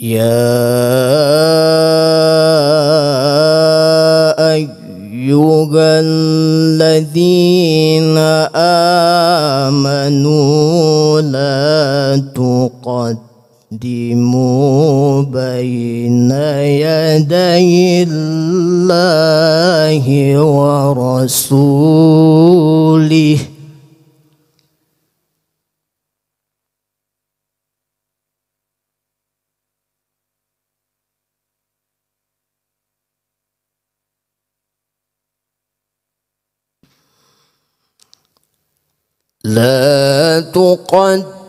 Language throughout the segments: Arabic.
يا أيها الذين آمنوا لا تقدموا بين يدي الله ورسوله لا تقدموا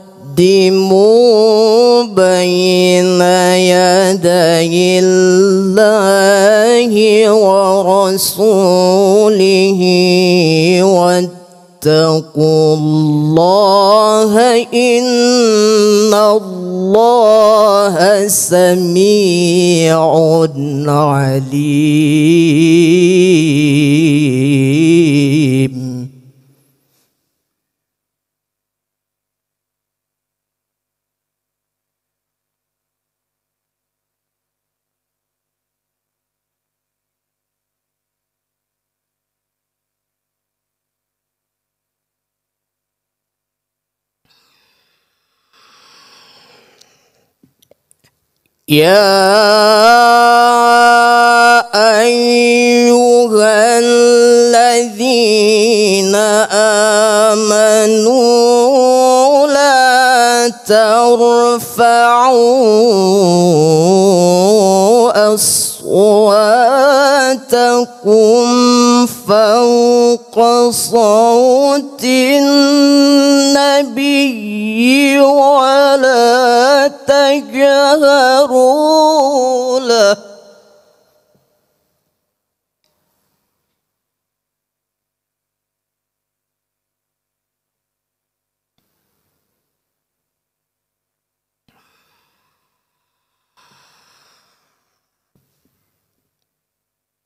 بين يدي الله ورسوله واتقوا الله إن الله سميع عليم. يا أيها الذين آمنوا لا ترفعوا أصواتكم فوق صوت النبي ولا تجهروا له.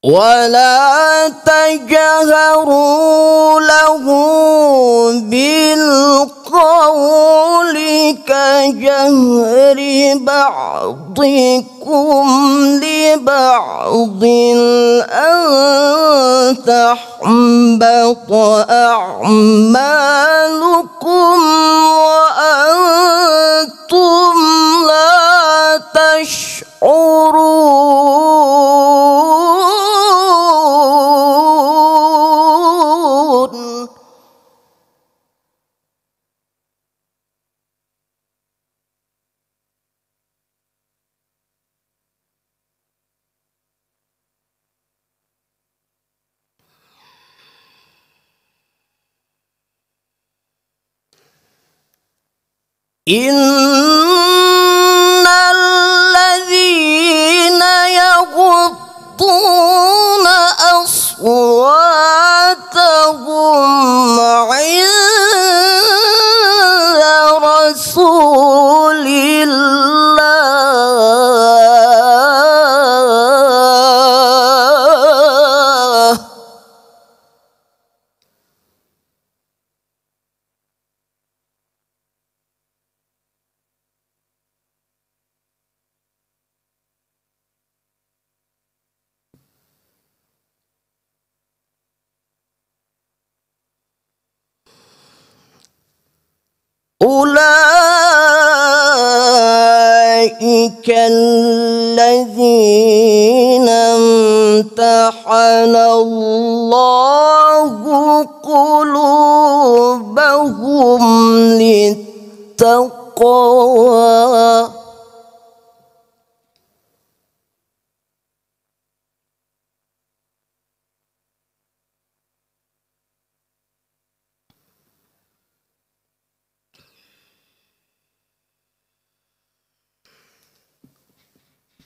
ولا تجهروا له بالقول كجهر بعضكم لبعض أن تحبط أعمالكم وأنتم إن أولئك الذين امتحن الله قلوبهم للتقوى.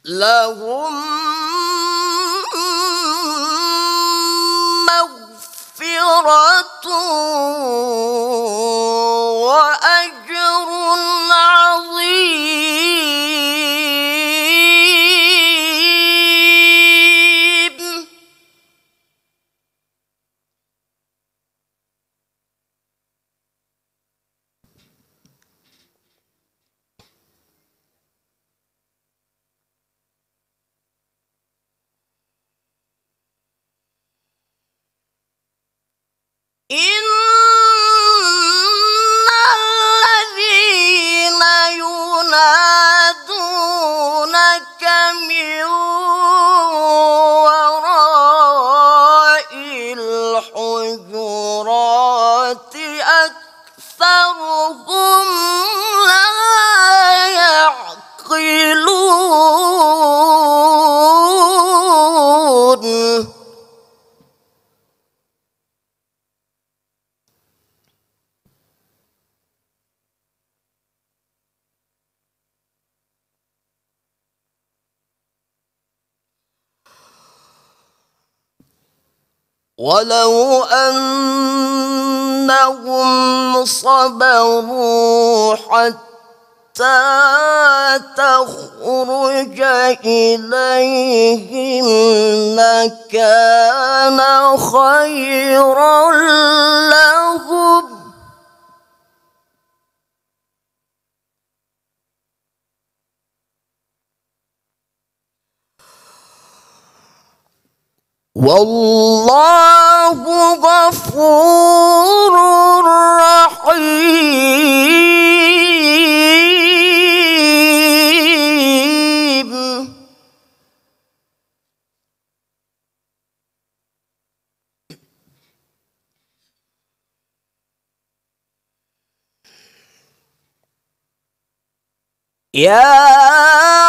لهم مغفرة ولو أنهم صبروا حتى تخرج إليهم لكان خيرا لهم والله غفور رحيم. يا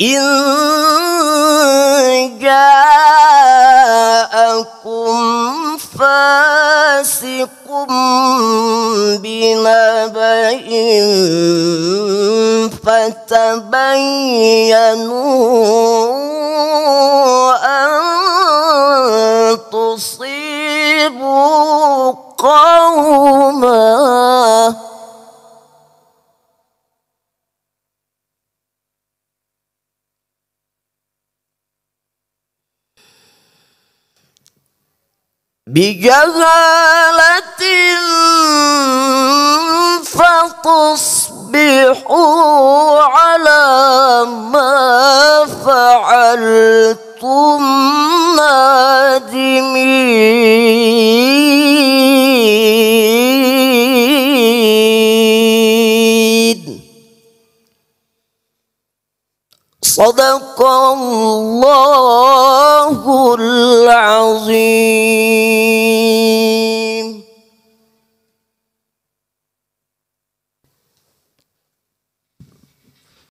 إن جاءكم فاسق بنبأ فتبينوا أن تصيبوا قوما بجهالة صدق الله العظيم.